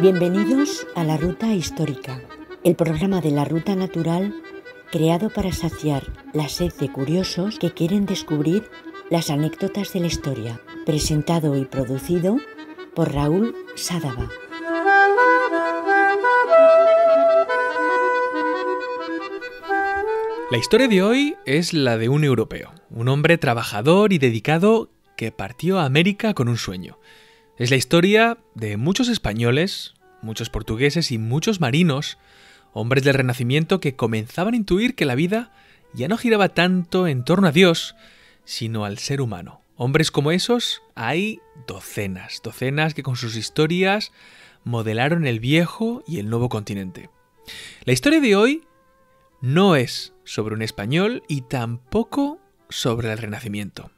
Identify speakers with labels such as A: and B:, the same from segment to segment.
A: Bienvenidos a la Ruta Histórica, el programa de la Ruta Natural creado para saciar la sed de curiosos que quieren descubrir las anécdotas de la historia, presentado y producido por Raúl Sádava.
B: La historia de hoy es la de un europeo, un hombre trabajador y dedicado que partió a América con un sueño. Es la historia de muchos españoles, muchos portugueses y muchos marinos, hombres del Renacimiento que comenzaban a intuir que la vida ya no giraba tanto en torno a Dios, sino al ser humano. Hombres como esos hay docenas, docenas que con sus historias modelaron el viejo y el nuevo continente. La historia de hoy no es sobre un español y tampoco sobre el Renacimiento.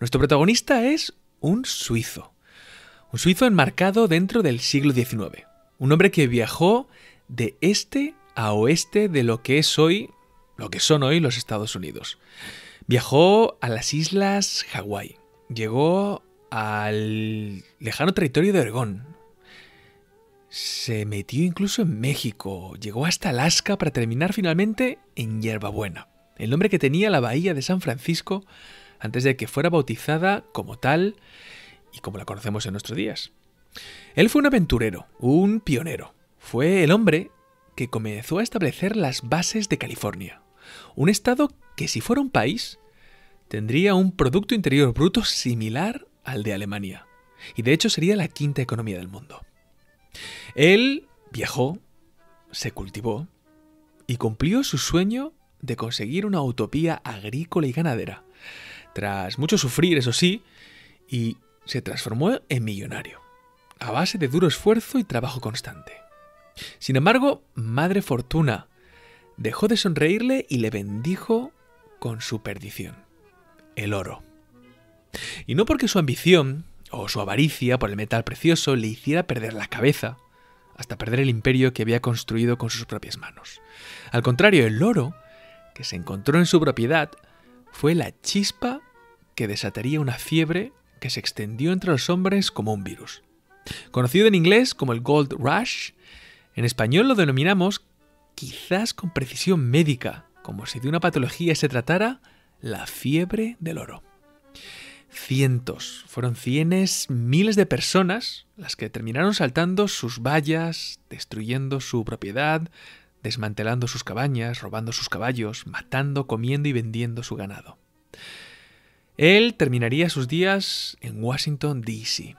B: Nuestro protagonista es un suizo. Un suizo enmarcado dentro del siglo XIX. Un hombre que viajó de este a oeste de lo que es hoy, lo que son hoy los Estados Unidos. Viajó a las islas Hawái. Llegó al lejano territorio de Oregón, se metió incluso en México, llegó hasta Alaska para terminar finalmente en Hierbabuena, el nombre que tenía la bahía de San Francisco antes de que fuera bautizada como tal como la conocemos en nuestros días. Él fue un aventurero, un pionero. Fue el hombre que comenzó a establecer las bases de California, un estado que si fuera un país tendría un Producto Interior Bruto similar al de Alemania, y de hecho sería la quinta economía del mundo. Él viajó, se cultivó y cumplió su sueño de conseguir una utopía agrícola y ganadera. Tras mucho sufrir, eso sí, y se transformó en millonario, a base de duro esfuerzo y trabajo constante. Sin embargo, Madre Fortuna dejó de sonreírle y le bendijo con su perdición, el oro. Y no porque su ambición o su avaricia por el metal precioso le hiciera perder la cabeza, hasta perder el imperio que había construido con sus propias manos. Al contrario, el oro, que se encontró en su propiedad, fue la chispa que desataría una fiebre que se extendió entre los hombres como un virus. Conocido en inglés como el Gold Rush, en español lo denominamos, quizás con precisión médica, como si de una patología se tratara, la fiebre del oro cientos, fueron cienes, miles de personas las que terminaron saltando sus vallas, destruyendo su propiedad, desmantelando sus cabañas, robando sus caballos, matando, comiendo y vendiendo su ganado. Él terminaría sus días en Washington, D.C.,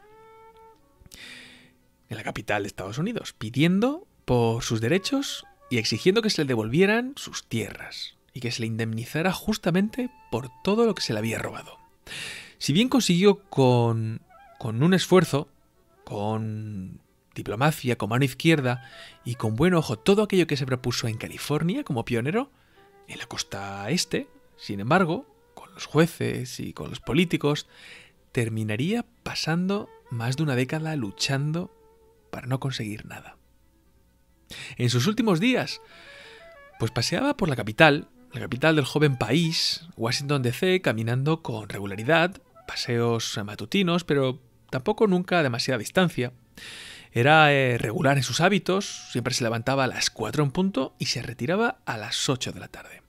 B: en la capital de Estados Unidos, pidiendo por sus derechos y exigiendo que se le devolvieran sus tierras y que se le indemnizara justamente por todo lo que se le había robado. Si bien consiguió con, con un esfuerzo, con diplomacia, con mano izquierda y con buen ojo todo aquello que se propuso en California como pionero, en la costa este, sin embargo, con los jueces y con los políticos, terminaría pasando más de una década luchando para no conseguir nada. En sus últimos días, pues paseaba por la capital, la capital del joven país, Washington DC, caminando con regularidad, paseos matutinos, pero tampoco nunca a demasiada distancia. Era eh, regular en sus hábitos, siempre se levantaba a las 4 en punto y se retiraba a las 8 de la tarde.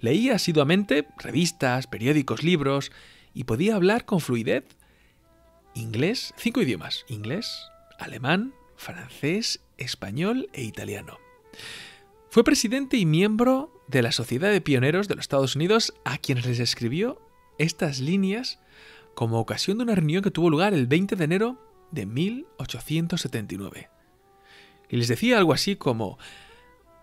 B: Leía asiduamente revistas, periódicos, libros y podía hablar con fluidez inglés, cinco idiomas, inglés, alemán, francés, español e italiano. Fue presidente y miembro de la Sociedad de Pioneros de los Estados Unidos a quienes les escribió estas líneas como ocasión de una reunión que tuvo lugar el 20 de enero de 1879. Y les decía algo así como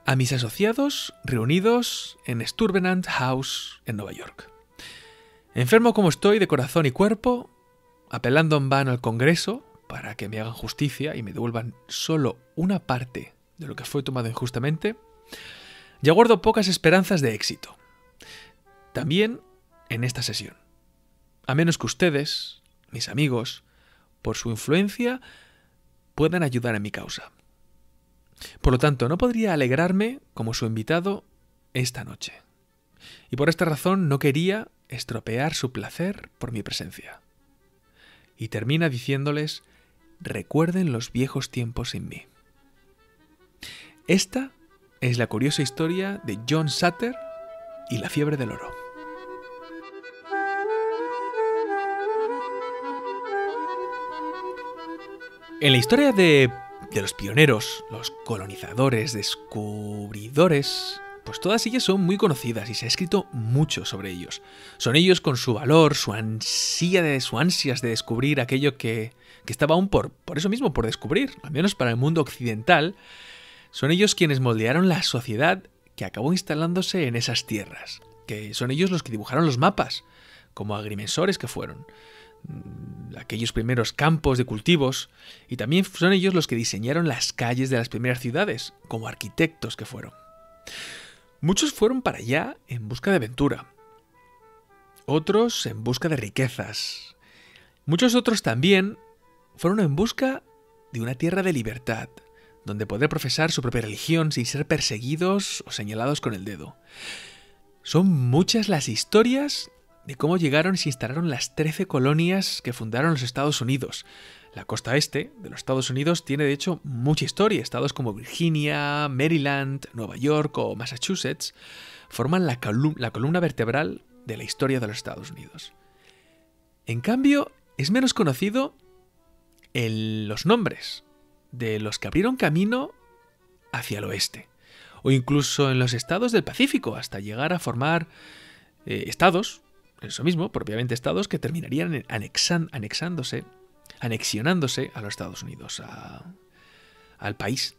B: a mis asociados reunidos en Sturbenant House en Nueva York. Enfermo como estoy de corazón y cuerpo, apelando en vano al Congreso para que me hagan justicia y me devuelvan solo una parte de lo que fue tomado injustamente, ya guardo pocas esperanzas de éxito. También en esta sesión a menos que ustedes, mis amigos, por su influencia, puedan ayudar en mi causa. Por lo tanto, no podría alegrarme como su invitado esta noche. Y por esta razón no quería estropear su placer por mi presencia. Y termina diciéndoles recuerden los viejos tiempos sin mí. Esta es la curiosa historia de John Sutter y la fiebre del oro. En la historia de, de, los pioneros, los colonizadores, descubridores, pues todas ellas son muy conocidas y se ha escrito mucho sobre ellos. Son ellos con su valor, su ansia de, su ansias de descubrir aquello que, que estaba aún por, por eso mismo, por descubrir, al menos para el mundo occidental, son ellos quienes moldearon la sociedad que acabó instalándose en esas tierras, que son ellos los que dibujaron los mapas, como agrimensores que fueron, aquellos primeros campos de cultivos, y también son ellos los que diseñaron las calles de las primeras ciudades, como arquitectos que fueron. Muchos fueron para allá en busca de aventura, otros en busca de riquezas, muchos otros también fueron en busca de una tierra de libertad, donde poder profesar su propia religión sin ser perseguidos o señalados con el dedo. Son muchas las historias de cómo llegaron y se instalaron las 13 colonias que fundaron los Estados Unidos. La costa este de los Estados Unidos tiene de hecho mucha historia. Estados como Virginia, Maryland, Nueva York o Massachusetts forman la, columna vertebral de la historia de los Estados Unidos. En cambio, es menos conocido el, los nombres de los que abrieron camino hacia el oeste, o incluso en los estados del Pacífico, hasta llegar a formar eh, estados, eso mismo, propiamente estados, que terminarían anexan, anexándose, anexionándose a los Estados Unidos, al país.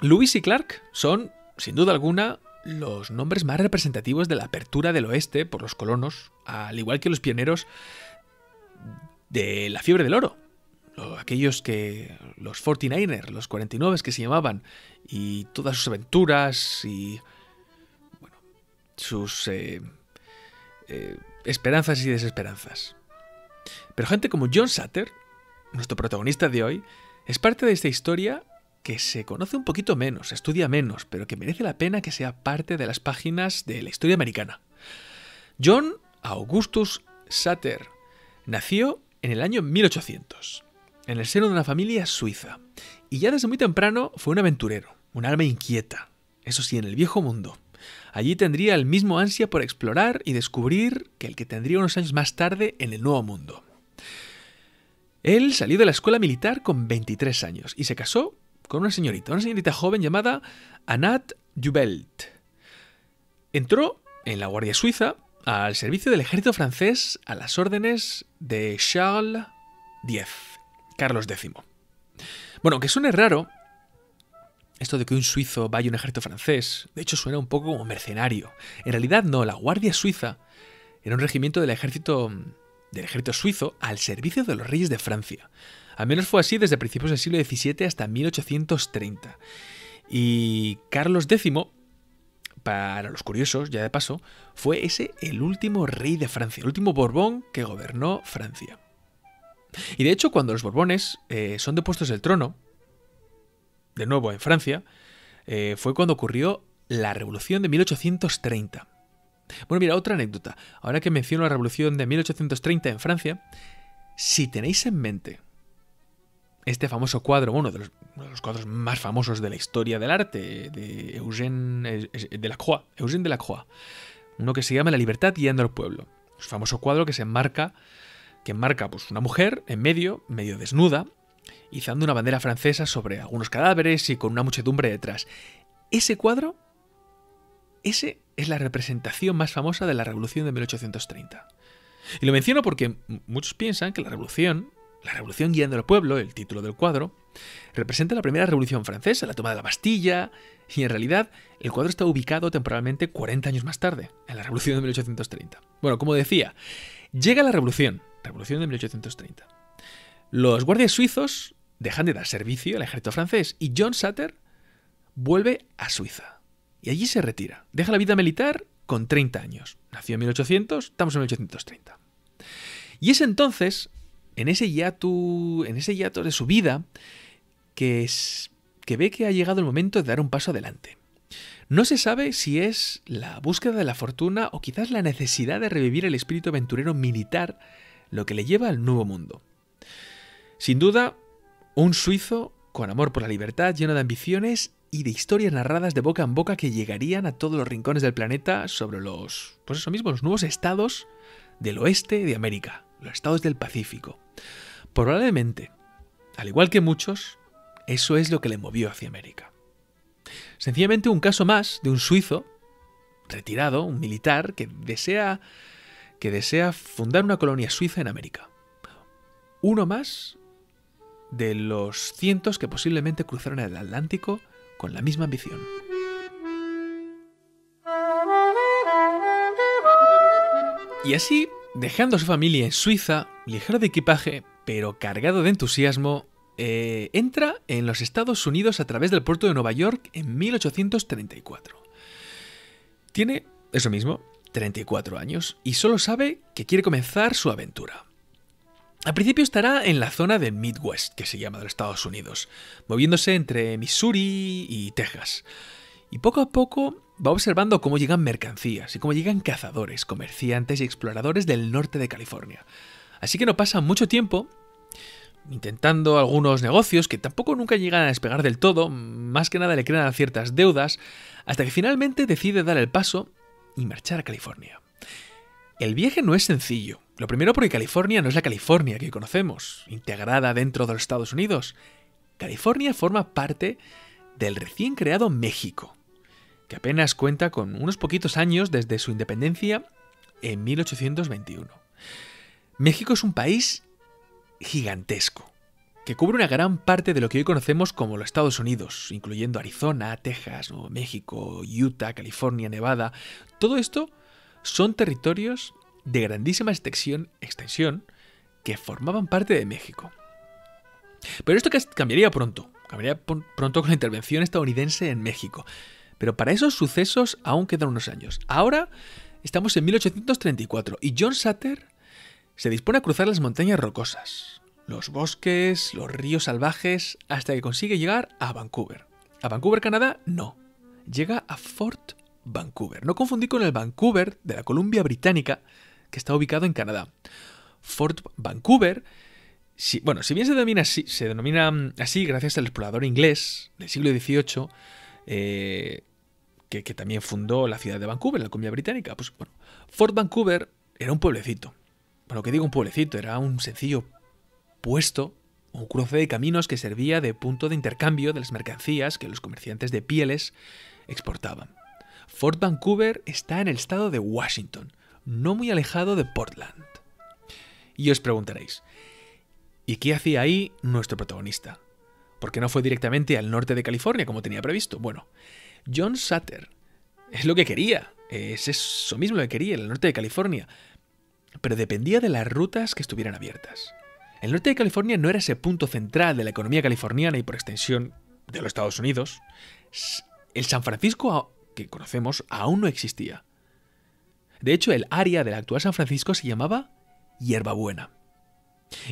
B: Lewis y Clark son, sin duda alguna, los nombres más representativos de la apertura del oeste por los colonos, al igual que los pioneros de la fiebre del oro, aquellos que los 49ers, los 49 que se llamaban, y todas sus aventuras y bueno, sus eh, eh, esperanzas y desesperanzas. Pero gente como John Sutter, nuestro protagonista de hoy, es parte de esta historia que se conoce un poquito menos, se estudia menos, pero que merece la pena que sea parte de las páginas de la historia americana. John Augustus Sutter nació en el año 1800 en el seno de una familia suiza, y ya desde muy temprano fue un aventurero, un alma inquieta, eso sí, en el viejo mundo. Allí tendría el mismo ansia por explorar y descubrir que el que tendría unos años más tarde en el nuevo mundo. Él salió de la escuela militar con 23 años y se casó con una señorita, una señorita joven llamada Anat Jubelt. Entró en la Guardia Suiza al servicio del ejército francés a las órdenes de Charles X. Carlos X. Bueno, que suene raro, esto de que un suizo vaya a un ejército francés, de hecho suena un poco como mercenario. En realidad no, la Guardia Suiza era un regimiento del ejército, del ejército suizo al servicio de los reyes de Francia. Al menos fue así desde principios del siglo XVII hasta 1830. Y Carlos X, para los curiosos, ya de paso, fue ese el último rey de Francia, el último Borbón que gobernó Francia. Y de hecho, cuando los Borbones eh, son depuestos del trono, de nuevo en Francia, eh, fue cuando ocurrió la Revolución de 1830. Bueno, mira, otra anécdota. Ahora que menciono la Revolución de 1830 en Francia, si tenéis en mente este famoso cuadro, uno de los, uno de los cuadros más famosos de la historia del arte, de Eugène eh, Delacroix, Eugène Delacroix, uno que se llama La libertad guiando al pueblo. Es un famoso cuadro que se enmarca que marca pues, una mujer en medio, medio desnuda, izando una bandera francesa sobre algunos cadáveres y con una muchedumbre detrás. Ese cuadro, ese es la representación más famosa de la Revolución de 1830. Y lo menciono porque muchos piensan que la Revolución, la Revolución guiando al pueblo, el título del cuadro, representa la primera Revolución francesa, la toma de la Bastilla, y en realidad el cuadro está ubicado temporalmente 40 años más tarde, en la Revolución de 1830. Bueno, como decía, llega la Revolución, Revolución de 1830. Los guardias suizos dejan de dar servicio al ejército francés y John Sutter vuelve a Suiza. Y allí se retira. Deja la vida militar con 30 años. Nació en 1800, estamos en 1830. Y es entonces, en ese hiato, en ese hiato de su vida, que, es, que ve que ha llegado el momento de dar un paso adelante. No se sabe si es la búsqueda de la fortuna o quizás la necesidad de revivir el espíritu aventurero militar lo que le lleva al nuevo mundo. Sin duda, Un suizo con amor por la libertad, lleno de ambiciones y de historias narradas de boca en boca que llegarían a todos los rincones del planeta sobre los, pues eso mismo, los nuevos estados del oeste de América, los estados del Pacífico. Probablemente, al igual que muchos, eso es lo que le movió hacia América. Sencillamente un caso más de un suizo retirado, un militar que desea que desea fundar una colonia suiza en América. Uno más de los cientos que posiblemente cruzaron el Atlántico con la misma ambición. Y así, dejando a su familia en Suiza, ligero de equipaje, pero cargado de entusiasmo, eh, entra en los Estados Unidos a través del puerto de Nueva York en 1834. Tiene, eso mismo, 34 años y solo sabe que quiere comenzar su aventura. Al principio estará en la zona del Midwest, que se llama de los Estados Unidos, moviéndose entre Missouri y Texas. Y poco a poco va observando cómo llegan mercancías y cómo llegan cazadores, comerciantes y exploradores del norte de California. Así que no pasa mucho tiempo intentando algunos negocios que tampoco nunca llegan a despegar del todo, más que nada le crean ciertas deudas, hasta que finalmente decide dar el paso y marchar a California. El viaje no es sencillo. Lo primero porque California no es la California que conocemos, integrada dentro de los Estados Unidos. California forma parte del recién creado México, que apenas cuenta con unos poquitos años desde su independencia en 1821. México es un país gigantesco, que cubre una gran parte de lo que hoy conocemos como los Estados Unidos, incluyendo Arizona, Texas, Nuevo México, Utah, California, Nevada. Todo esto son territorios de grandísima extensión, que formaban parte de México. Pero esto cambiaría pronto, cambiaría pronto con la intervención estadounidense en México. Pero para esos sucesos aún quedan unos años. Ahora estamos en 1834 y John Sutter se dispone a cruzar las montañas rocosas, los bosques, los ríos salvajes, hasta que consigue llegar a Vancouver. ¿A Vancouver, Canadá? No. Llega a Fort Vancouver. No confundí con el Vancouver de la Columbia Británica, que está ubicado en Canadá. Fort Vancouver, bueno, si bien se denomina, así, se denomina mm, así gracias al explorador inglés del siglo XVIII, eh, que, también fundó la ciudad de Vancouver, la Columbia Británica, pues bueno, Fort Vancouver era un pueblecito. Bueno, que digo un pueblecito, era un sencillo puesto un cruce de caminos que servía de punto de intercambio de las mercancías que los comerciantes de pieles exportaban. Fort Vancouver está en el estado de Washington, no muy alejado de Portland. Y os preguntaréis, ¿y qué hacía ahí nuestro protagonista? ¿Por qué no fue directamente al norte de California como tenía previsto? Bueno, John Sutter es lo que quería, es eso mismo lo que quería, el norte de California, pero dependía de las rutas que estuvieran abiertas. El norte de California no era ese punto central de la economía californiana y por extensión de los Estados Unidos. El San Francisco que conocemos aún no existía. De hecho, el área del actual San Francisco se llamaba Hierbabuena.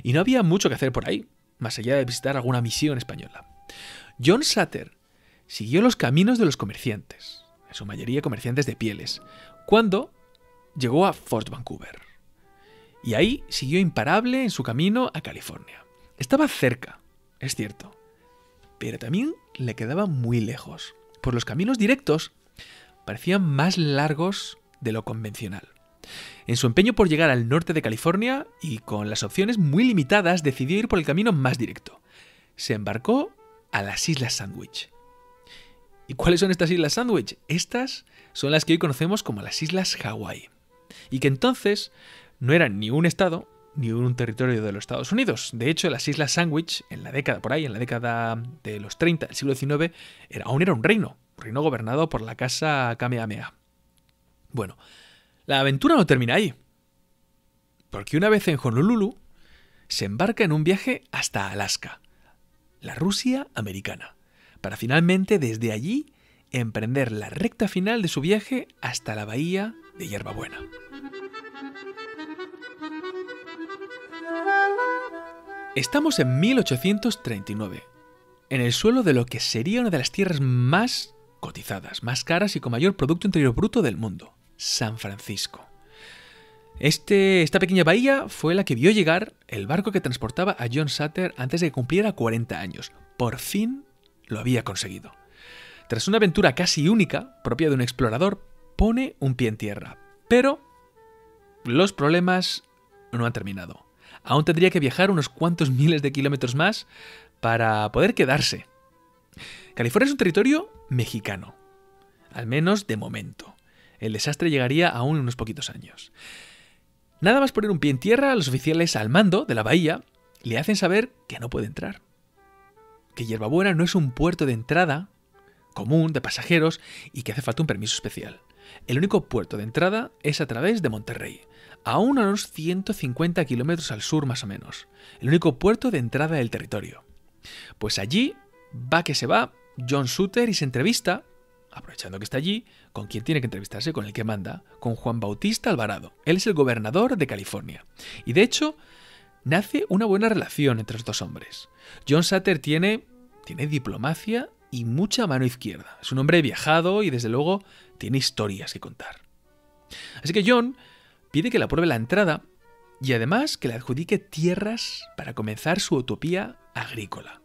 B: Y no había mucho que hacer por ahí, más allá de visitar alguna misión española. John Sutter siguió los caminos de los comerciantes, en su mayoría comerciantes de pieles, cuando llegó a Fort Vancouver. Y ahí siguió imparable en su camino a California. Estaba cerca, es cierto, pero también le quedaba muy lejos, por los caminos directos parecían más largos de lo convencional. En su empeño por llegar al norte de California y con las opciones muy limitadas, decidió ir por el camino más directo. Se embarcó a las Islas Sandwich. ¿Y cuáles son estas Islas Sandwich? Estas son las que hoy conocemos como las Islas Hawái. Y que entonces no eran ni un estado ni un territorio de los Estados Unidos. De hecho, las Islas Sandwich, en la década, por ahí, en la década de los 30 del siglo XIX, aún era un reino, un reino gobernado por la casa Kamehameha. Bueno, la aventura no termina ahí. Porque una vez en Honolulu, se embarca en un viaje hasta Alaska, la Rusia americana, para finalmente desde allí emprender la recta final de su viaje hasta la bahía de Yerbabuena. Estamos en 1839, en el suelo de lo que sería una de las tierras más cotizadas, más caras y con mayor Producto Interior Bruto del mundo, San Francisco. Este, esta pequeña bahía fue la que vio llegar el barco que transportaba a John Sutter antes de que cumpliera 40 años. Por fin lo había conseguido. Tras una aventura casi única, propia de un explorador, pone un pie en tierra. Pero los problemas no han terminado. Aún tendría que viajar unos cuantos miles de kilómetros más para poder quedarse. California es un territorio mexicano, al menos de momento. El desastre llegaría aún en unos poquitos años. Nada más poner un pie en tierra, los oficiales al mando de la bahía le hacen saber que no puede entrar. Que Hierbabuena no es un puerto de entrada común de pasajeros y que hace falta un permiso especial. El único puerto de entrada es a través de Monterrey, a unos 150 kilómetros al sur más o menos. El único puerto de entrada del territorio. Pues allí va que se va John Sutter y se entrevista, aprovechando que está allí, con quien tiene que entrevistarse, con el que manda, con Juan Bautista Alvarado. Él es el gobernador de California. Y de hecho, nace una buena relación entre los dos hombres. John Sutter tiene, tiene diplomacia y mucha mano izquierda. Es un hombre viajado y desde luego tiene historias que contar. Así que John pide que le apruebe la entrada y además que le adjudique tierras para comenzar su utopía agrícola.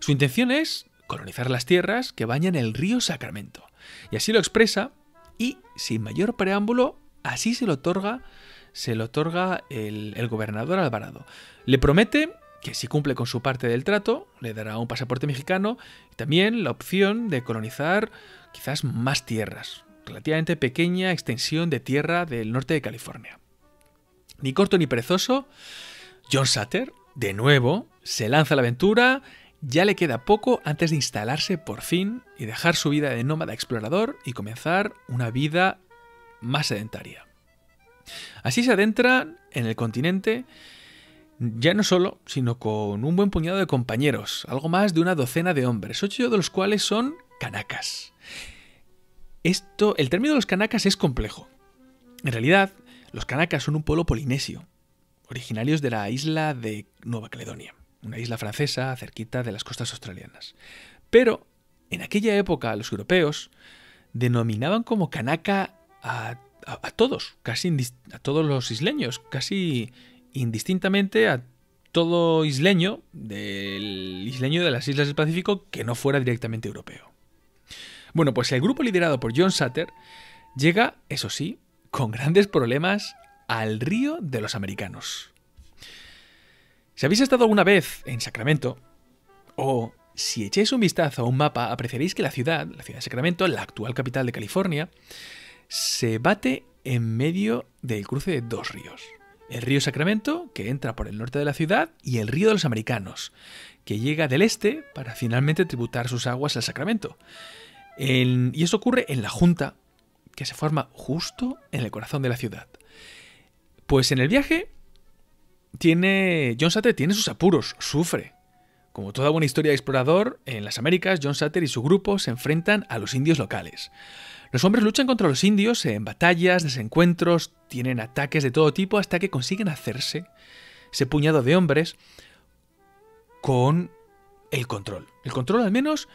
B: Su intención es colonizar las tierras que bañan el río Sacramento. Y así lo expresa y, sin mayor preámbulo, así se lo otorga, se lo otorga el, el gobernador Alvarado. Le promete que si cumple con su parte del trato, le dará un pasaporte mexicano y también la opción de colonizar quizás más tierras, relativamente pequeña extensión de tierra del norte de California. Ni corto ni perezoso, John Sutter, de nuevo, se lanza a la aventura, ya le queda poco antes de instalarse por fin y dejar su vida de nómada explorador y comenzar una vida más sedentaria. Así se adentra en el continente ya no solo, sino con un buen puñado de compañeros, algo más de una docena de hombres, ocho de los cuales son canacas. Esto, el término de los canacas es complejo. En realidad, los canacas son un pueblo polinesio, originarios de la isla de Nueva Caledonia, una isla francesa cerquita de las costas australianas. Pero, en aquella época, los europeos denominaban como canaca a, todos, casi a todos los isleños, casi indistintamente a todo isleño del isleño de las islas del Pacífico que no fuera directamente europeo. Bueno, pues el grupo liderado por John Sutter llega, eso sí, con grandes problemas al río de los americanos. Si habéis estado alguna vez en Sacramento, o si echáis un vistazo a un mapa, apreciaréis que la ciudad, la ciudad de Sacramento, la actual capital de California, se bate en medio del cruce de dos ríos el río Sacramento, que entra por el norte de la ciudad, y el río de los Americanos, que llega del este para finalmente tributar sus aguas al Sacramento. y eso ocurre en la junta, que se forma justo en el corazón de la ciudad. Pues en el viaje tiene John Sutter tiene sus apuros, sufre. Como toda buena historia de explorador, en las Américas John Sutter y su grupo se enfrentan a los indios locales. Los hombres luchan contra los indios en batallas, desencuentros, tienen ataques de todo tipo hasta que consiguen hacerse ese puñado de hombres con el control. El control al menos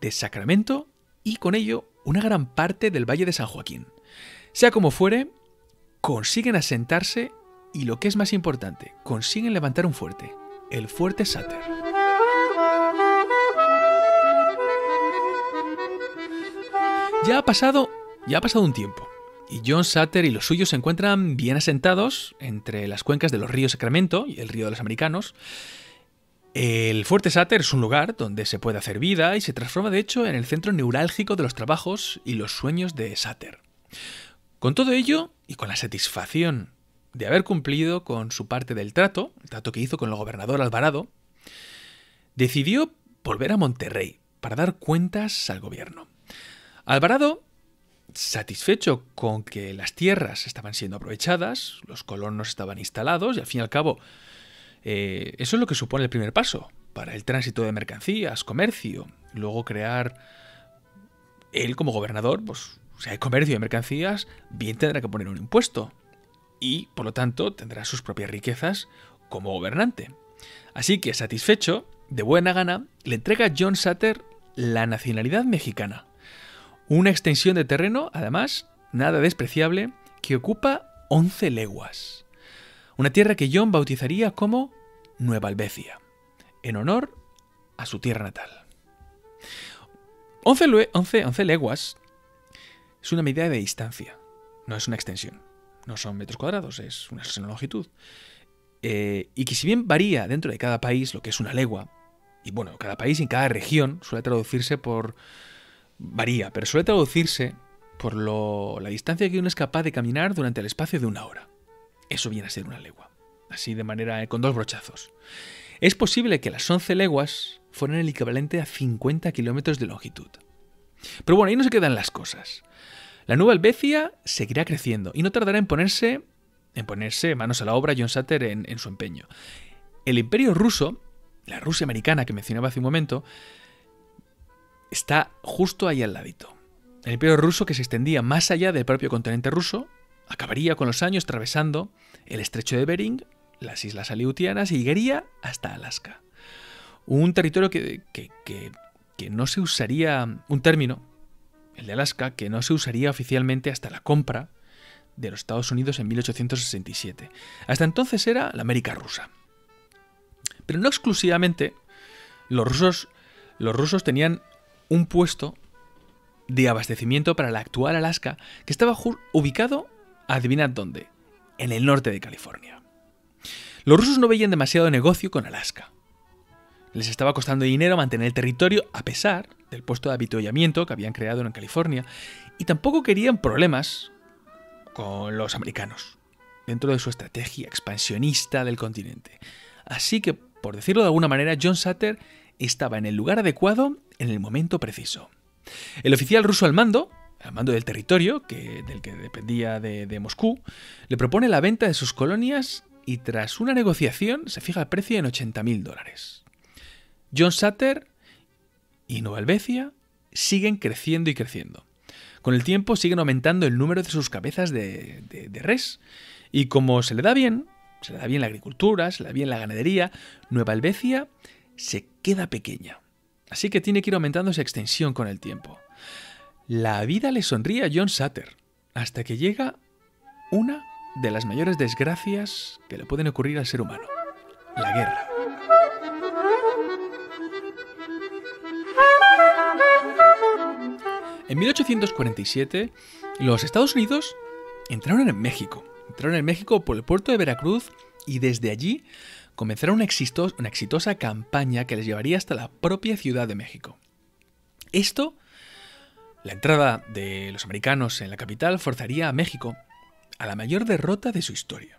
B: de Sacramento y con ello una gran parte del Valle de San Joaquín. Sea como fuere, consiguen asentarse y lo que es más importante, consiguen levantar un fuerte, el fuerte Sutter. Ya ha pasado, ya ha pasado un tiempo. Y John Sutter y los suyos se encuentran bien asentados entre las cuencas de los ríos Sacramento y el río de los Americanos. El Fuerte Sutter es un lugar donde se puede hacer vida y se transforma de hecho en el centro neurálgico de los trabajos y los sueños de Sutter. Con todo ello y con la satisfacción de haber cumplido con su parte del trato, el trato que hizo con el gobernador Alvarado, decidió volver a Monterrey para dar cuentas al gobierno. Alvarado, satisfecho con que las tierras estaban siendo aprovechadas, los colonos estaban instalados y al fin y al cabo eh, eso es lo que supone el primer paso para el tránsito de mercancías, comercio, luego crear él como gobernador, pues si hay comercio de mercancías, bien tendrá que poner un impuesto y por lo tanto tendrá sus propias riquezas como gobernante. Así que satisfecho, de buena gana, le entrega a John Sutter la nacionalidad mexicana una extensión de terreno, además, nada despreciable, que ocupa 11 leguas, una tierra que John bautizaría como Nueva Albecia, en honor a su tierra natal. 11, leguas es una medida de distancia, no es una extensión. No son metros cuadrados, es una, longitud. Eh, y que si bien varía dentro de cada país lo que es una legua, y bueno, cada país y cada región suele traducirse por... varía, pero suele traducirse por lo, la distancia que uno es capaz de caminar durante el espacio de una hora. Eso viene a ser una legua, así de manera con dos brochazos. Es posible que las 11 leguas fueran el equivalente a 50 kilómetros de longitud. Pero bueno, ahí no se quedan las cosas. La nueva Albecia seguirá creciendo y no tardará en ponerse, en ponerse manos a la obra John Sutter en, en su empeño. El imperio ruso, la Rusia americana que mencionaba hace un momento, está justo ahí al ladito. El imperio ruso que se extendía más allá del propio continente ruso, acabaría con los años atravesando el estrecho de Bering las Islas Aleutianas y llegaría hasta Alaska. Un territorio que, no se usaría, un término, el de Alaska, que no se usaría oficialmente hasta la compra de los Estados Unidos en 1867. Hasta entonces era la América rusa. Pero no exclusivamente los rusos, tenían un puesto de abastecimiento para la actual Alaska que estaba ubicado, adivinad dónde, en el norte de California. Los rusos no veían demasiado negocio con Alaska. Les estaba costando dinero mantener el territorio a pesar del puesto de habituallamiento que habían creado en California y tampoco querían problemas con los americanos dentro de su estrategia expansionista del continente. Así que, por decirlo de alguna manera, John Sutter estaba en el lugar adecuado en el momento preciso. El oficial ruso al mando, al mando del territorio, que, del que dependía de, de Moscú, le propone la venta de sus colonias y tras una negociación se fija el precio en 80.000 dólares. John Sutter y Nueva Helvecia siguen creciendo y creciendo. Con el tiempo siguen aumentando el número de sus cabezas de, res. Y como se le da bien, se le da bien la agricultura, se le da bien la ganadería, Nueva Helvecia se queda pequeña. Así que tiene que ir aumentando esa extensión con el tiempo. La vida le sonríe a John Sutter hasta que llega una de las mayores desgracias que le pueden ocurrir al ser humano, la guerra. En 1847, los Estados Unidos entraron en México. Entraron en México por el puerto de Veracruz y desde allí comenzaron una, una exitosa campaña que les llevaría hasta la propia Ciudad de México. Esto, la entrada de los americanos en la capital, forzaría a México a la mayor derrota de su historia.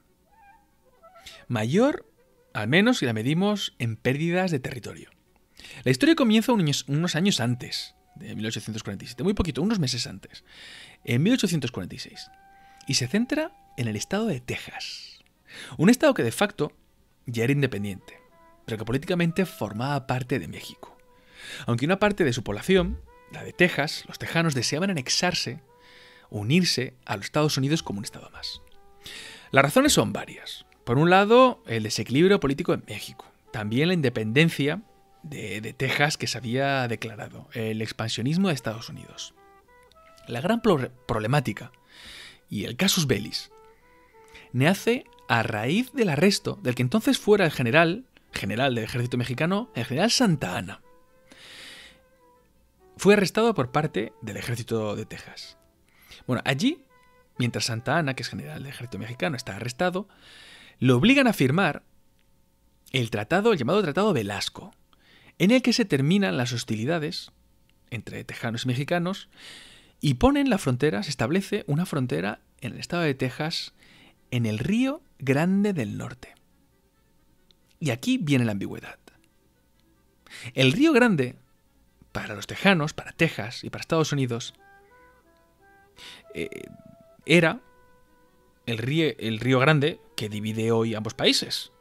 B: Mayor, al menos si la medimos en pérdidas de territorio. La historia comienza unos años antes de 1847, muy poquito, unos meses antes, en 1846, y se centra en el estado de Texas. Un estado que de facto ya era independiente, pero que políticamente formaba parte de México. Aunque una parte de su población, la de Texas, los tejanos deseaban anexarse unirse a los Estados Unidos como un Estado más. Las razones son varias. Por un lado, el desequilibrio político en México. También la independencia de, Texas que se había declarado. El expansionismo de Estados Unidos. La gran problemática y el casus bellis nace a raíz del arresto del que entonces fuera el general, general del ejército mexicano, el general Santa Ana. Fue arrestado por parte del ejército de Texas. Bueno, allí, mientras Santa Ana, que es general del ejército mexicano, está arrestado, lo obligan a firmar el tratado, el llamado Tratado Velasco, en el que se terminan las hostilidades entre tejanos y mexicanos y ponen la frontera, se establece una frontera en el estado de Texas, en el Río Grande del Norte. Y aquí viene la ambigüedad. El Río Grande, para los tejanos, para Texas y para Estados Unidos, eh, era el río, el río Grande que divide hoy ambos países.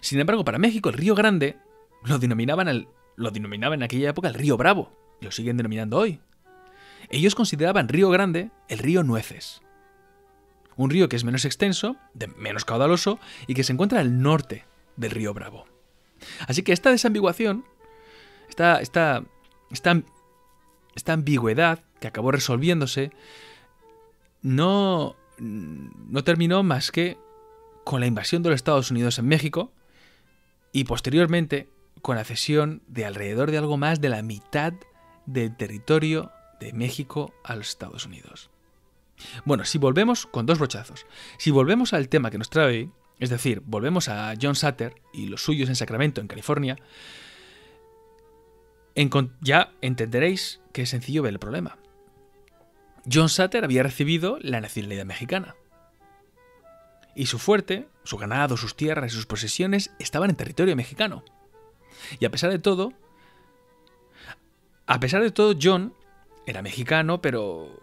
B: Sin embargo, para México el río Grande lo denominaban, lo denominaban en aquella época el río Bravo, y lo siguen denominando hoy. Ellos consideraban río Grande el río Nueces. Un río que es menos extenso, de menos caudaloso y que se encuentra al norte del río Bravo. Así que esta desambiguación, esta, esta, esta, esta ambigüedad que acabó resolviéndose, no, no terminó más que con la invasión de los Estados Unidos en México y posteriormente con la cesión de alrededor de algo más de la mitad del territorio de México a los Estados Unidos. Bueno, si volvemos con dos brochazos, si volvemos al tema que nos trae hoy, es decir, volvemos a John Sutter y los suyos en Sacramento, en California, ya entenderéis que es sencillo ver el problema. John Sutter había recibido la nacionalidad mexicana. Y su fuerte, su ganado, sus tierras y sus posesiones estaban en territorio mexicano. Y a pesar de todo, a pesar de todo, John era mexicano, pero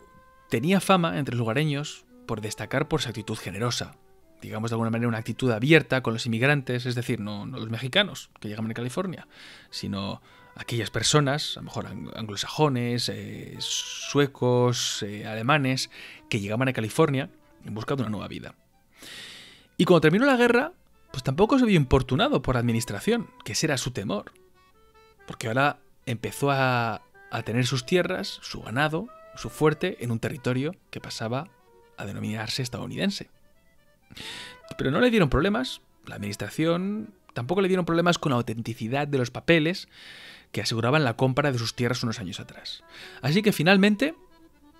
B: tenía fama entre los lugareños por destacar por su actitud generosa, digamos de alguna manera una actitud abierta con los inmigrantes, es decir, no, los mexicanos que llegaban a California, sino aquellas personas, a lo mejor anglosajones, eh, suecos, eh, alemanes, que llegaban a California en busca de una nueva vida. Y cuando terminó la guerra, pues tampoco se vio importunado por la administración, que ese era su temor. Porque ahora empezó a, a tener sus tierras, su ganado, su fuerte en un territorio que pasaba a denominarse estadounidense. Pero no le dieron problemas, la administración tampoco le dieron problemas con la autenticidad de los papeles que aseguraban la compra de sus tierras unos años atrás. Así que finalmente,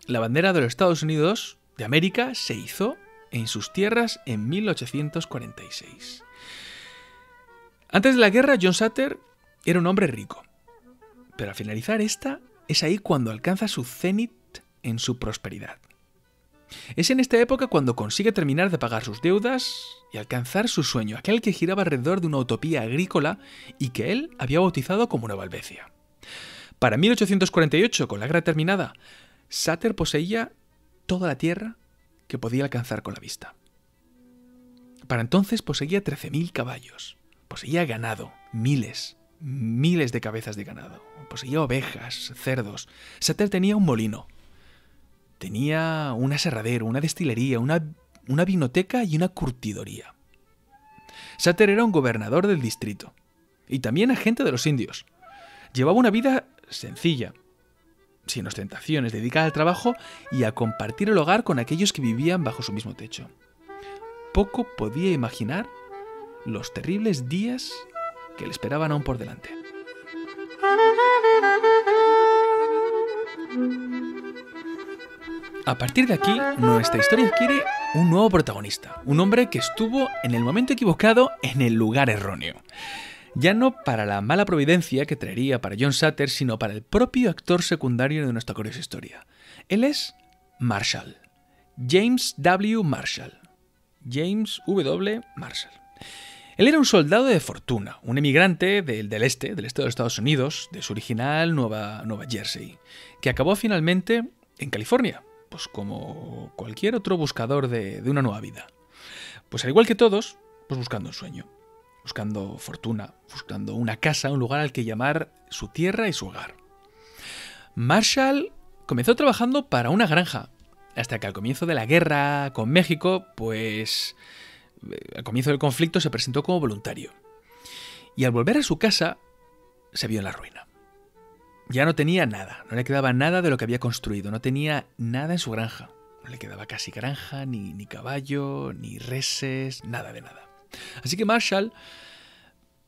B: la bandera de los Estados Unidos de América se hizo en sus tierras en 1846. Antes de la guerra, John Sutter era un hombre rico. Pero al finalizar esta, es ahí cuando alcanza su cenit en su prosperidad. Es en esta época cuando consigue terminar de pagar sus deudas y alcanzar su sueño, aquel que giraba alrededor de una utopía agrícola y que él había bautizado como Nueva Albecia. Para 1848, con la guerra terminada, Sutter poseía toda la tierra que podía alcanzar con la vista. Para entonces poseía 13.000 caballos, poseía ganado, miles, miles de cabezas de ganado, poseía ovejas, cerdos. Sutter tenía un molino, Tenía un aserradero, una destilería, una, una vinoteca y una curtidoría. Sutter era un gobernador del distrito y también agente de los indios. Llevaba una vida sencilla, sin ostentaciones, dedicada al trabajo y a compartir el hogar con aquellos que vivían bajo su mismo techo. Poco podía imaginar los terribles días que le esperaban aún por delante. A partir de aquí, nuestra historia adquiere un nuevo protagonista, un hombre que estuvo en el momento equivocado en el lugar erróneo. Ya no para la mala providencia que traería para John Sutter, sino para el propio actor secundario de nuestra curiosa historia. Él es Marshall. James W. Marshall. James W. Marshall. Él era un soldado de fortuna, un emigrante del, este, del este de los Estados Unidos, de su original Nueva, Nueva Jersey, que acabó finalmente en California, pues como cualquier otro buscador de, una nueva vida. Pues al igual que todos, pues buscando un sueño, buscando fortuna, buscando una casa, un lugar al que llamar su tierra y su hogar. Marshall comenzó trabajando para una granja, hasta que al comienzo de la guerra con México, pues al comienzo del conflicto se presentó como voluntario. Y al volver a su casa, se vio en la ruina. Ya no tenía nada, no le quedaba nada de lo que había construido, no tenía nada en su granja. No le quedaba casi granja, ni, ni caballo, ni reses, nada de nada. Así que Marshall,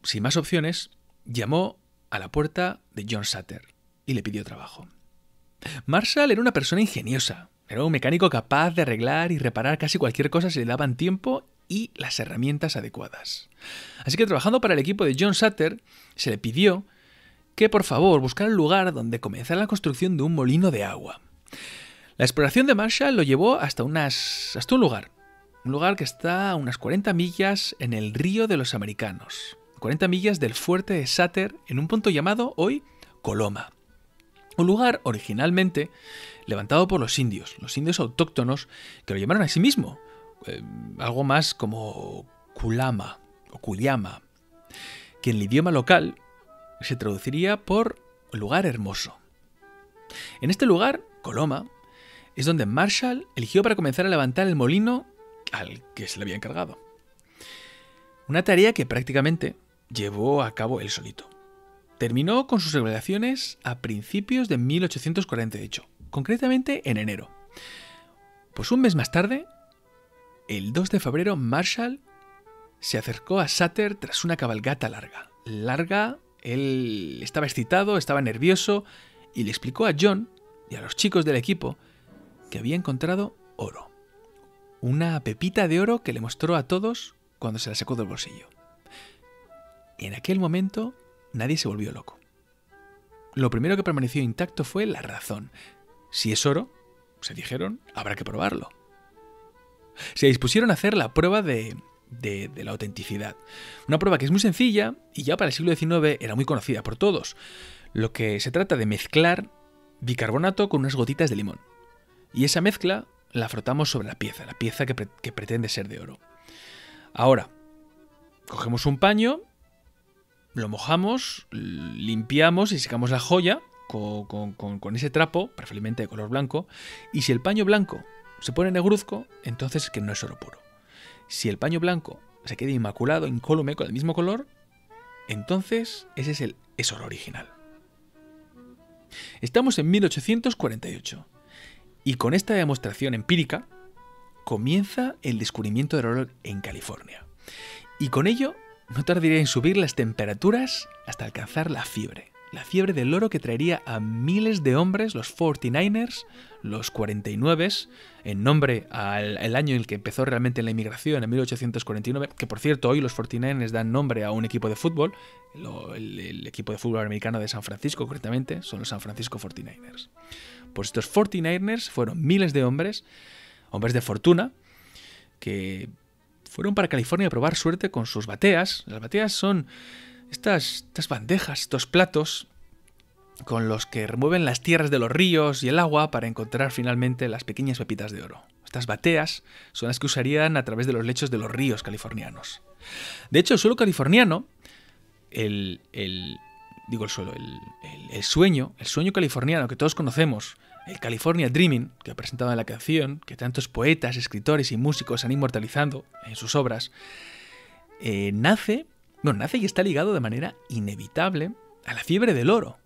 B: sin más opciones, llamó a la puerta de John Sutter y le pidió trabajo. Marshall era una persona ingeniosa, era un mecánico capaz de arreglar y reparar casi cualquier cosa si le daban tiempo y las herramientas adecuadas. Así que trabajando para el equipo de John Sutter, se le pidió que por favor buscara el lugar donde comenzara la construcción de un molino de agua. La exploración de Marshall lo llevó hasta, unas, hasta un lugar, un lugar que está a unas 40 millas en el río de los americanos, 40 millas del fuerte de Sutter en un punto llamado hoy Coloma. Un lugar originalmente levantado por los indios, los indios autóctonos, que lo llamaron a sí mismo, eh, algo más como Kulama o Kuliama, que en el idioma local se traduciría por lugar hermoso. En este lugar, Coloma, es donde Marshall eligió para comenzar a levantar el molino al que se le había encargado. Una tarea que prácticamente llevó a cabo él solito. Terminó con sus revelaciones a principios de 1848, concretamente en enero. Pues un mes más tarde, el 2 de febrero Marshall se acercó a Sutter tras una cabalgata larga. Larga, él estaba excitado, estaba nervioso y le explicó a John y a los chicos del equipo que había encontrado oro. Una pepita de oro que le mostró a todos cuando se la sacó del bolsillo. En aquel momento nadie se volvió loco. Lo primero que permaneció intacto fue la razón. Si es oro, se dijeron, habrá que probarlo. Se dispusieron a hacer la prueba de, la autenticidad. Una prueba que es muy sencilla y ya para el siglo XIX era muy conocida por todos. Lo que se trata de mezclar bicarbonato con unas gotitas de limón. Y esa mezcla la frotamos sobre la pieza, la pieza que, pretende ser de oro. Ahora, cogemos un paño, lo mojamos, limpiamos y secamos la joya con, con, ese trapo, preferiblemente de color blanco, y si el paño blanco se pone negruzco, entonces es que no es oro puro. Si el paño blanco se queda inmaculado, incólume, con el mismo color, entonces ese es el es oro original. Estamos en 1848 y con esta demostración empírica comienza el descubrimiento del oro en California. Y con ello no tardaría en subir las temperaturas hasta alcanzar la fiebre la fiebre del oro que traería a miles de hombres, los 49ers, los 49, en nombre al año en el que empezó realmente la inmigración, en 1849, que por cierto hoy los 49ers dan nombre a un equipo de fútbol, el, equipo de fútbol americano de San Francisco concretamente, son los San Francisco 49ers. Pues estos 49ers fueron miles de hombres, hombres de fortuna, que fueron para California a probar suerte con sus bateas. Las bateas son estas, bandejas, estos platos con los que remueven las tierras de los ríos y el agua para encontrar finalmente las pequeñas pepitas de oro. Estas bateas son las que usarían a través de los lechos de los ríos californianos. De hecho, el suelo californiano, el, digo el suelo, el, sueño, el sueño californiano que todos conocemos, el California Dreaming, que ha presentado en la canción, que tantos poetas, escritores y músicos han inmortalizado en sus obras, eh, nace bueno, nace y está ligado de manera inevitable a la fiebre del oro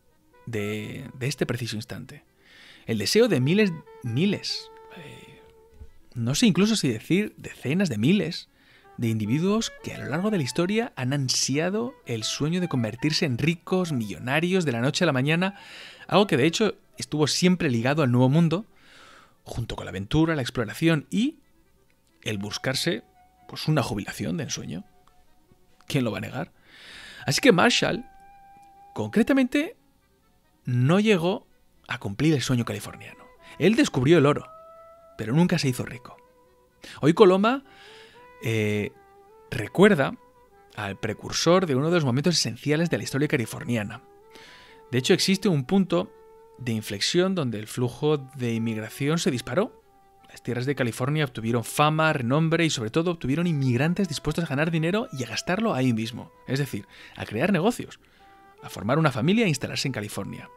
B: de, este preciso instante. El deseo de miles, miles, eh, no sé incluso si decir decenas de miles, de individuos que a lo largo de la historia han ansiado el sueño de convertirse en ricos, millonarios de la noche a la mañana, algo que de hecho estuvo siempre ligado al nuevo mundo, junto con la aventura, la exploración y el buscarse pues una jubilación de ensueño. ¿Quién lo va a negar? Así que Marshall, concretamente, no llegó a cumplir el sueño californiano. Él descubrió el oro, pero nunca se hizo rico. Hoy Coloma eh, recuerda al precursor de uno de los momentos esenciales de la historia californiana. De hecho, existe un punto de inflexión donde el flujo de inmigración se disparó las tierras de California obtuvieron fama, renombre y sobre todo obtuvieron inmigrantes dispuestos a ganar dinero y a gastarlo ahí mismo, es decir, a crear negocios, a formar una familia e instalarse en California.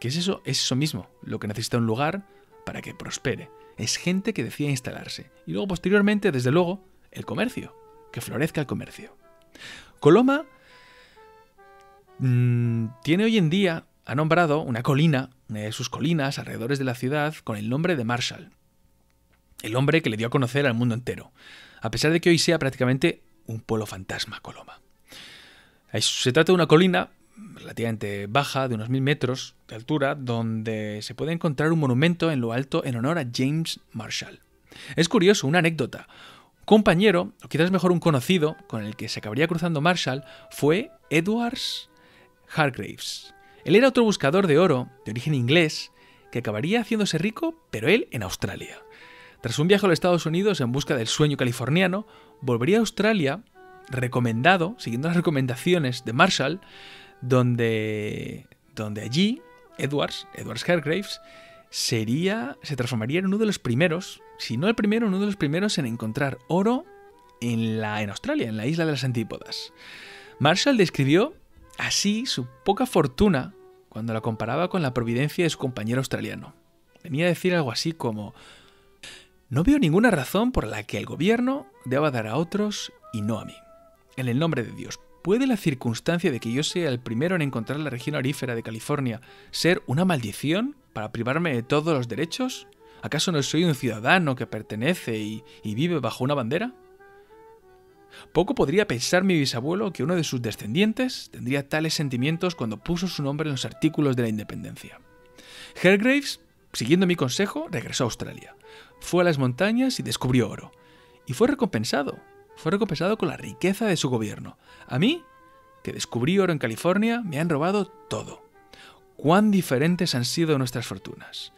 B: ¿Qué es eso? Es eso mismo, lo que necesita un lugar para que prospere. Es gente que decide instalarse. Y luego, posteriormente, desde luego, el comercio, que florezca el comercio. Coloma mm, tiene hoy en día, ha nombrado una colina, una de sus colinas alrededor de la ciudad, con el nombre de Marshall el hombre que le dio a conocer al mundo entero, a pesar de que hoy sea prácticamente un pueblo fantasma Coloma. Se trata de una colina relativamente baja, de unos mil metros de altura, donde se puede encontrar un monumento en lo alto en honor a James Marshall. Es curioso, una anécdota. Un compañero, o quizás mejor un conocido, con el que se acabaría cruzando Marshall, fue Edwards Hargraves. Él era otro buscador de oro, de origen inglés, que acabaría haciéndose rico, pero él en Australia. Tras un viaje a los Estados Unidos en busca del sueño californiano, volvería a Australia recomendado, siguiendo las recomendaciones de Marshall, donde, donde allí Edwards, Edwards Hargraves, sería, se transformaría en uno de los primeros, si no el primero, uno de los primeros en encontrar oro en, la, en Australia, en la isla de las Antípodas. Marshall describió así su poca fortuna cuando la comparaba con la providencia de su compañero australiano. Venía a decir algo así como, no veo ninguna razón por la que el gobierno deba dar a otros y no a mí. En el nombre de Dios, ¿puede la circunstancia de que yo sea el primero en encontrar la región aurífera de California ser una maldición para privarme de todos los derechos? ¿Acaso no soy un ciudadano que pertenece y, y vive bajo una bandera? Poco podría pensar mi bisabuelo que uno de sus descendientes tendría tales sentimientos cuando puso su nombre en los artículos de la independencia. Hergraves, siguiendo mi consejo, regresó a Australia. Fue a las montañas y descubrió oro. Y fue recompensado. Fue recompensado con la riqueza de su gobierno. A mí, que descubrí oro en California, me han robado todo. Cuán diferentes han sido nuestras fortunas.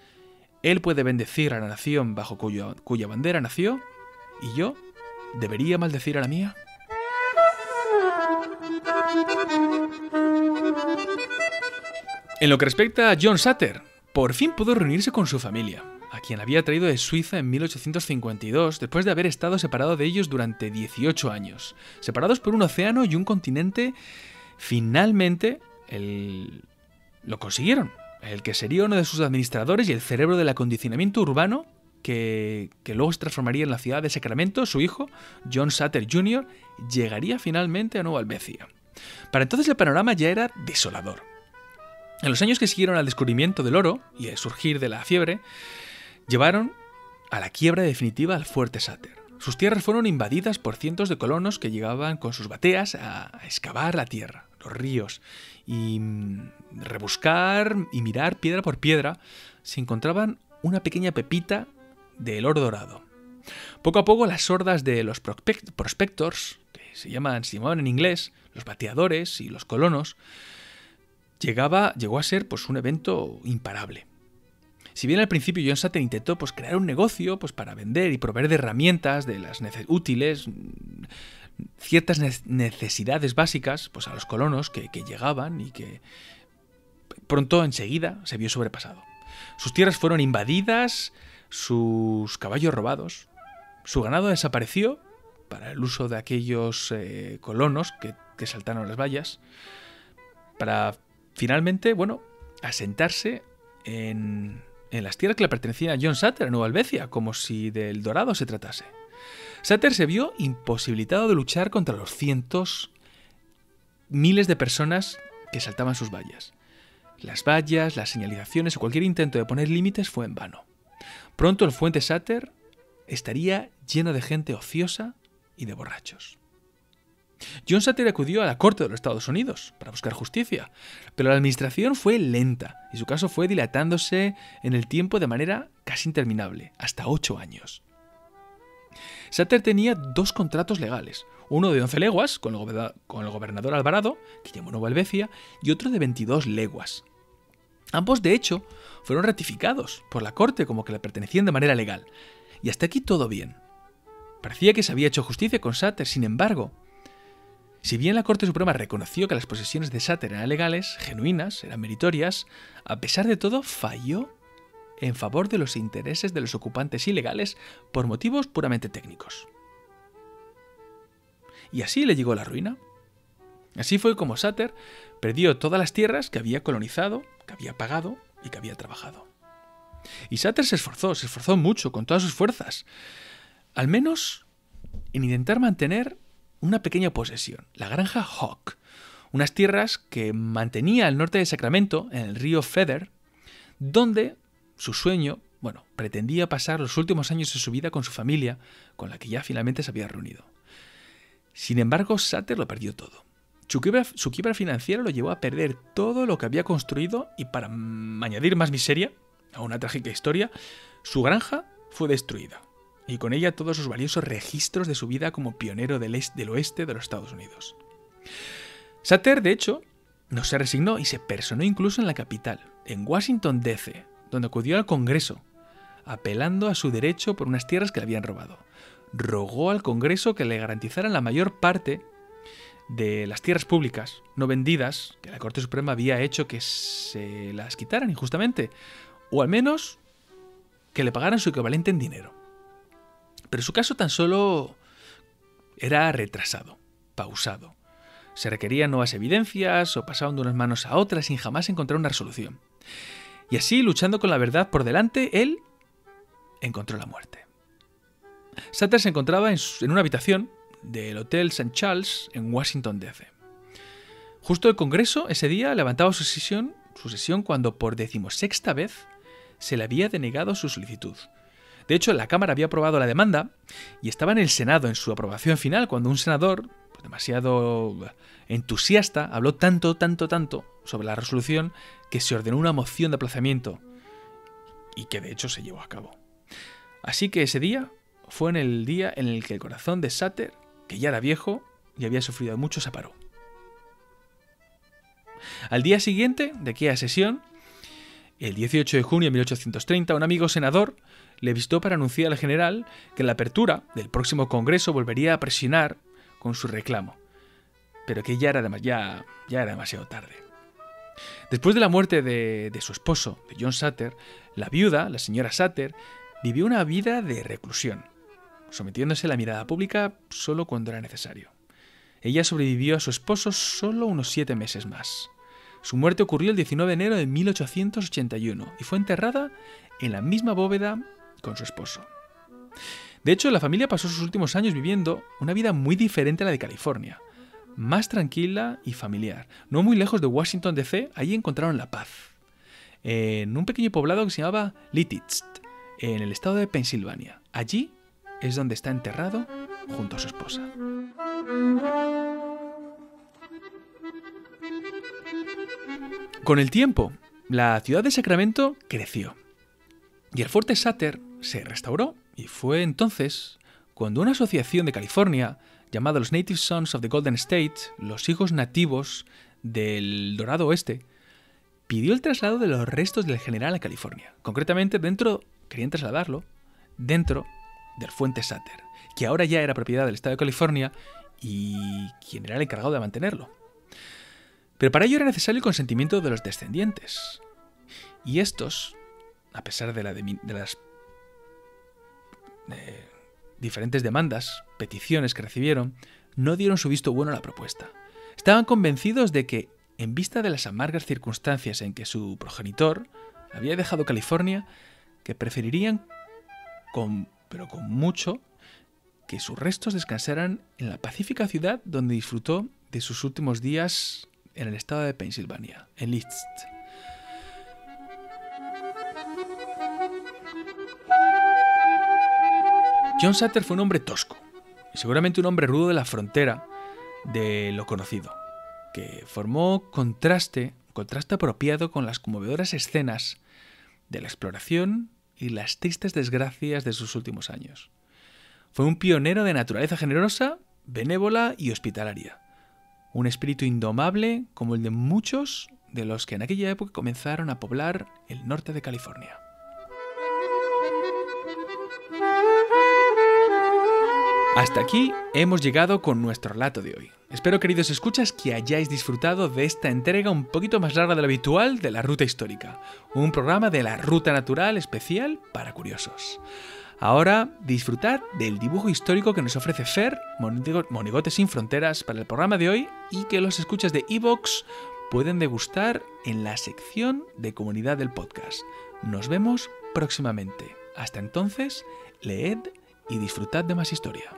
B: Él puede bendecir a la nación bajo cuya bandera nació, y yo ¿Debería maldecir a la mía? En lo que respecta a John Sutter, por fin pudo reunirse con su familia, a quien había traído de Suiza en 1852 después de haber estado separado de ellos durante 18 años. Separados por un océano y un continente, finalmente lo consiguieron. El que sería uno de sus administradores y el cerebro del acondicionamiento urbano que, luego se transformaría en la ciudad de Sacramento, su hijo, John Sutter Jr., llegaría finalmente a Nueva Albecia. Para entonces el panorama ya era desolador. En los años que siguieron al descubrimiento del oro y al surgir de la fiebre, llevaron a la quiebra definitiva al fuerte Sutter. Sus tierras fueron invadidas por cientos de colonos que llegaban con sus bateas a excavar la tierra, los ríos, y mm, rebuscar y mirar piedra por piedra se encontraban una pequeña pepita del oro dorado. Poco a poco las hordas de los prospectors, que se llaman, se llamaban en inglés, los bateadores y los colonos, llegaba, llegó a ser pues, un evento imparable. Si bien al principio John Sutter intentó pues, crear un negocio pues, para vender y proveer de herramientas de las útiles, ciertas necesidades básicas pues, a los colonos que, que llegaban y que pronto enseguida se vio sobrepasado. Sus tierras fueron invadidas, sus caballos robados, su ganado desapareció para el uso de aquellos eh, colonos que, saltaron las vallas, para finalmente, bueno, asentarse en, en las tierras que le pertenecían a John Sutter, a Nueva Albecia, como si del Dorado se tratase. Sutter se vio imposibilitado de luchar contra los cientos, miles de personas que saltaban sus vallas. Las vallas, las señalizaciones o cualquier intento de poner límites fue en vano. Pronto el fuente Sater estaría lleno de gente ociosa y de borrachos. John Satter acudió a la Corte de los Estados Unidos para buscar justicia, pero la administración fue lenta y su caso fue dilatándose en el tiempo de manera casi interminable, hasta ocho años. Satter tenía dos contratos legales, uno de 11 leguas con el, con el gobernador Alvarado, que llamó Nueva Helvecia, y otro de 22 leguas, Ambos, de hecho, fueron ratificados por la Corte como que le pertenecían de manera legal. Y hasta aquí todo bien. Parecía que se había hecho justicia con Satter, sin embargo, si bien la Corte Suprema reconoció que las posesiones de Satter eran legales, genuinas, eran meritorias, a pesar de todo falló en favor de los intereses de los ocupantes ilegales por motivos puramente técnicos. Y así le llegó la ruina. Así fue como Satter perdió todas las tierras que había colonizado que había pagado y que había trabajado. Y Satter se esforzó, se esforzó mucho, con todas sus fuerzas, al menos en intentar mantener una pequeña posesión, la granja Hawk, unas tierras que mantenía al norte de Sacramento, en el río Feather, donde su sueño, bueno, pretendía pasar los últimos años de su vida con su familia, con la que ya finalmente se había reunido. Sin embargo, Satter lo perdió todo. Su quiebra, financiera lo llevó a perder todo lo que había construido y para añadir más miseria a una trágica historia, su granja fue destruida y con ella todos sus valiosos registros de su vida como pionero del, del oeste de los Estados Unidos. Satter, de hecho, no se resignó y se personó incluso en la capital, en Washington, D.C., donde acudió al Congreso, apelando a su derecho por unas tierras que le habían robado. Rogó al Congreso que le garantizaran la mayor parte de las tierras públicas no vendidas que la Corte Suprema había hecho que se las quitaran injustamente, o al menos que le pagaran su equivalente en dinero. Pero su caso tan solo era retrasado, pausado. Se requerían nuevas evidencias o pasaban de unas manos a otras sin jamás encontrar una resolución. Y así, luchando con la verdad por delante, él encontró la muerte. Sutter se encontraba en, en una habitación del Hotel St. Charles en Washington, D.C. Justo el Congreso ese día levantaba su sesión, su sesión cuando por decimosexta vez se le había denegado su solicitud. De hecho, la Cámara había aprobado la demanda y estaba en el Senado en su aprobación final cuando un senador, pues, demasiado entusiasta, habló tanto, tanto, tanto sobre la resolución que se ordenó una moción de aplazamiento y que de hecho se llevó a cabo. Así que ese día fue en el día en el que el corazón de Satter, que ya era viejo y había sufrido mucho, se paró. Al día siguiente de aquella sesión, el 18 de junio de 1830, un amigo senador le visitó para anunciar al general que la apertura del próximo Congreso volvería a presionar con su reclamo, pero que ya era, demasiado tarde. Después de la muerte de, de, su esposo, de John Sutter, la viuda, la señora Sutter, vivió una vida de reclusión, sometiéndose a la mirada pública solo cuando era necesario. Ella sobrevivió a su esposo solo unos siete meses más. Su muerte ocurrió el 19 de enero de 1881 y fue enterrada en la misma bóveda con su esposo. De hecho, la familia pasó sus últimos años viviendo una vida muy diferente a la de California, más tranquila y familiar. No muy lejos de Washington DC, allí encontraron la paz. En un pequeño poblado que se llamaba Lititz, en el estado de Pensilvania. Allí es donde está enterrado junto a su esposa. Con el tiempo, la ciudad de Sacramento creció y el fuerte Sutter se restauró y fue entonces cuando una asociación de California llamada los Native Sons of the Golden State, los hijos nativos del Dorado Oeste, pidió el traslado de los restos del general a California. Concretamente, dentro, querían trasladarlo dentro del fuente Sutter, que ahora ya era propiedad del Estado de California y quien era el encargado de mantenerlo. Pero para ello era necesario el consentimiento de los descendientes. Y estos, a pesar de, las eh, diferentes demandas, peticiones que recibieron, no dieron su visto bueno a la propuesta. Estaban convencidos de que, en vista de las amargas circunstancias en que su progenitor había dejado California, que preferirían, pero con mucho, que sus restos descansaran en la pacífica ciudad donde disfrutó de sus últimos días en el estado de Pensilvania, en Liszt. John Sutter fue un hombre tosco y seguramente un hombre rudo de la frontera de lo conocido, que formó contraste, contraste apropiado con las conmovedoras escenas de la exploración y las tristes desgracias de sus últimos años. Fue un pionero de naturaleza generosa, benévola y hospitalaria un espíritu indomable como el de muchos de los que en aquella época comenzaron a poblar el norte de California. Hasta aquí hemos llegado con nuestro relato de hoy. Espero, queridos escuchas, que hayáis disfrutado de esta entrega un poquito más larga de lo habitual de la Ruta Histórica, un programa de la Ruta Natural especial para curiosos. Ahora disfrutad del dibujo histórico que nos ofrece Fer, Monigotes sin Fronteras, para el programa de hoy y que los escuchas de Evox pueden degustar en la sección de comunidad del podcast. Nos vemos próximamente. Hasta entonces, leed y disfrutad de más historia.